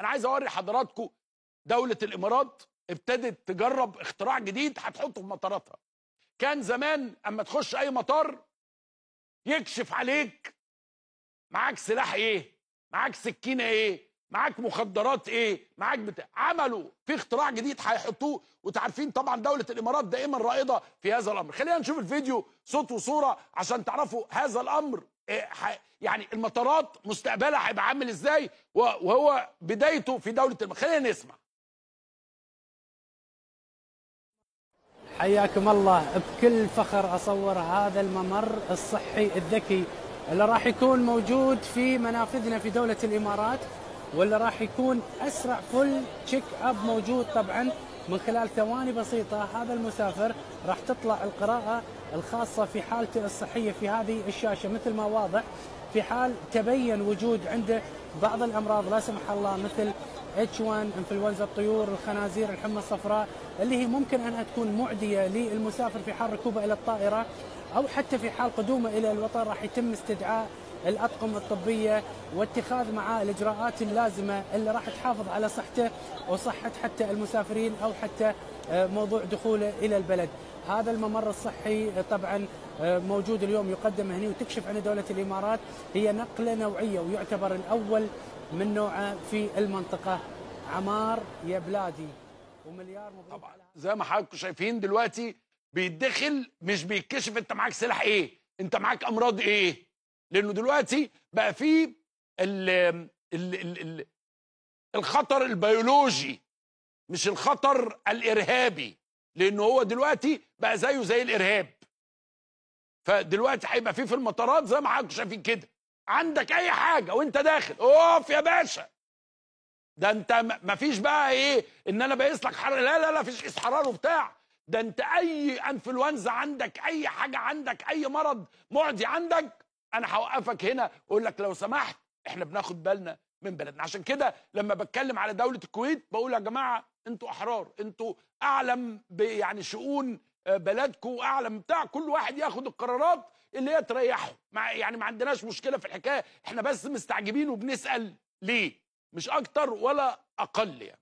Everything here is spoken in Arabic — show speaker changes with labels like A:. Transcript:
A: أنا عايز أوري حضراتكم دولة الإمارات ابتدت تجرب اختراع جديد هتحطه في مطاراتها. كان زمان أما تخش أي مطار يكشف عليك معاك سلاح إيه؟ معاك سكينة إيه؟ معاك مخدرات إيه؟ معاك بتاع. عملوا. في اختراع جديد هيحطوه. وتعرفين طبعا دولة الإمارات دائما رائدة في هذا الأمر. خلينا نشوف الفيديو صوت وصورة عشان تعرفوا هذا الأمر. يعني المطارات مستقبلها هيبقى عامل إزاي؟ وهو بدايته في دولة الامارات خلينا نسمع.
B: حياكم الله. بكل فخر أصور هذا الممر الصحي الذكي اللي راح يكون موجود في منافذنا في دولة الإمارات واللي راح يكون أسرع فل تشيك اب موجود طبعا. من خلال ثواني بسيطة هذا المسافر راح تطلع القراءة الخاصة في حالته الصحية في هذه الشاشة. مثل ما واضح في حال تبين وجود عنده بعض الأمراض لا سمح الله مثل H1 إنفلونزا الطيور الخنازير الحمى الصفراء اللي هي ممكن أنها تكون معدية للمسافر في حال ركوبه إلى الطائرة أو حتى في حال قدومه إلى الوطن راح يتم استدعاء الأطقم الطبية واتخاذ معاه الإجراءات اللازمة اللي راح تحافظ على صحته وصحة حتى المسافرين أو حتى آه، موضوع دخوله إلى البلد. هذا الممر الصحي آه، طبعا آه، موجود اليوم يقدم هنا وتكشف عنه دولة الإمارات. هي نقلة نوعية ويعتبر الأول من نوعه في المنطقة. عمار يا بلادي ومليار مبروك.
A: طبعا. زي ما حضراتكم شايفين دلوقتي بيتدخل مش بيتكشف. أنت معاك سلاح إيه؟ أنت معاك أمراض إيه؟ لأنه دلوقتي بقى في ال ال ال ال الخطر البيولوجي مش الخطر الإرهابي لأنه هو دلوقتي بقى زيه زي الإرهاب. فدلوقتي هيبقى في في المطارات زي ما حضراتكم شايفين كده. عندك أي حاجة وأنت داخل اقف يا باشا! ده أنت مفيش بقى إيه إن أنا بقيس لك حرارة لا لا لا مفيش قيس حرارة وبتاع. ده أنت أي أنفلونزا عندك أي حاجة عندك أي مرض معدي عندك أنا هوقفك هنا واقول لك لو سمحت إحنا بناخد بالنا من بلدنا. عشان كده لما بتكلم على دولة الكويت بقول يا جماعة أنتوا أحرار أنتوا أعلم يعني شؤون آه، بلدكم اعلم بتاع كل واحد ياخد القرارات اللي هي تريحه. مع يعني ما عندناش مشكلة في الحكاية إحنا بس مستعجبين وبنسأل ليه؟ مش أكتر ولا أقل يعني.